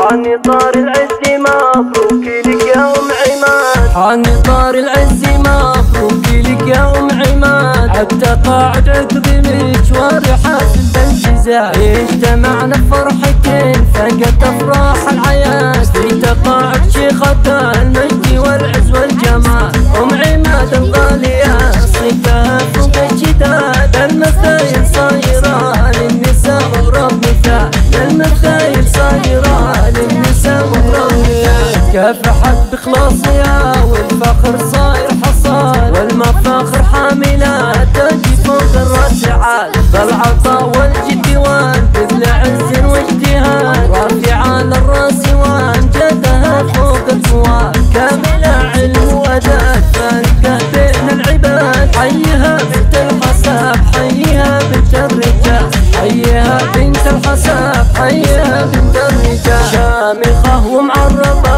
حاني طار العز مبروك لك يا أم عماد. العز مبروك لك يا أم عماد. حتى قاعد عقب مشوار حاسس بانجزاء اجتمعنا فرحتين فقط أفراح العياد في تقاعد شيخة المجد والعز والجمال. أم عماد الغالية صيتها فوق الشداد المثايل صايرة. كافحت بخلاصها والفخر صاير حصاد والمفاخر حاملات تجي فوق الراس عال بالعطاء والجد والبذل عز واجتهاد. رافعة للراس وانجدها فوق الفؤاد كاملة علم واداء فارقة بين العباد. حيها بنت الحساب حيها بنت الرجال. حيها بنت الحساب حيها بنت الرجال. شامخة ومعرضة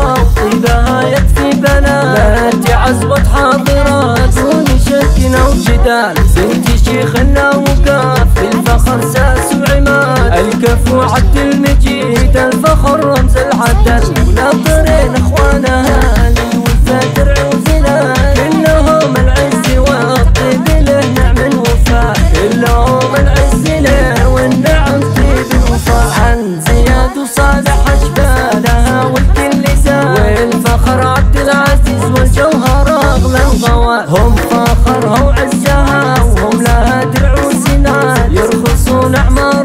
شيخنا وكاف الفخر ساس وعماد. الكف وعبد المجيد الفخر رمز العدل وناطرين أخوانا هالي والفاتر عوزنا كلهم العز والطيب له نعم الوفاء كلهم العز له والنعم طيب الوفاء عن زياد وصالح اشبالها والكل لسان والفخر عبد العزيز والجوهر أغلى الضوال. هم فخرهم